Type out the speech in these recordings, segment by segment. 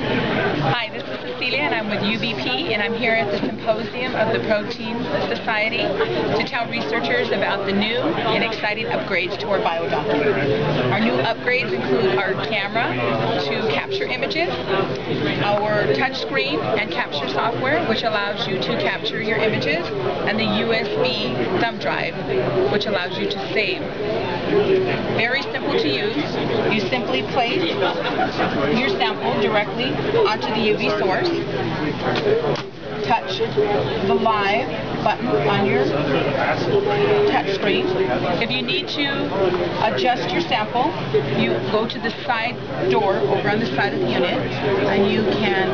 Hi, this is Cecilia and I'm with UVP and I'm here at the symposium of the Protein Society to tell researchers about the new and exciting upgrades to our BioDoc-It. Our new upgrades include our camera to capture images, our touchscreen and capture software which allows you to capture your images, and the USB thumb drive which allows you to save. Very simple to use. You simply place your sample directly onto the UV source, touch the live button on your touch screen. If you need to adjust your sample, you go to the side door over on the side of the unit and you can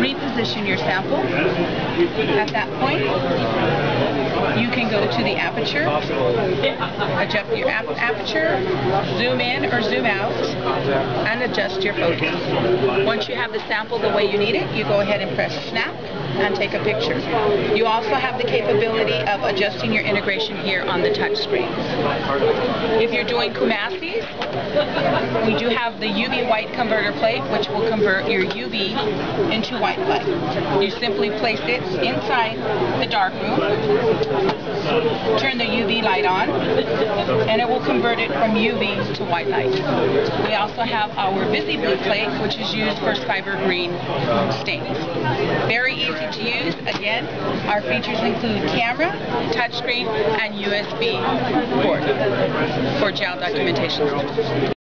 reposition your sample. At that point, go to the aperture, adjust your ap aperture, zoom in or zoom out, and adjust your focus. Once you have the sample the way you need it, you go ahead and press snap and take a picture. You also have the capability of adjusting your integration here on the touch screen. If you're doing Coomassies, we do have the UV white converter plate which will convert your UV into white light. You simply place it inside the darkroom, turn the UV light on, and it will convert it from UV to white light. We also have our VisiBlue plate which is used for SYBR Green stains. Very easy to use. Again, our features include camera, touchscreen, and USB port for gel documentation.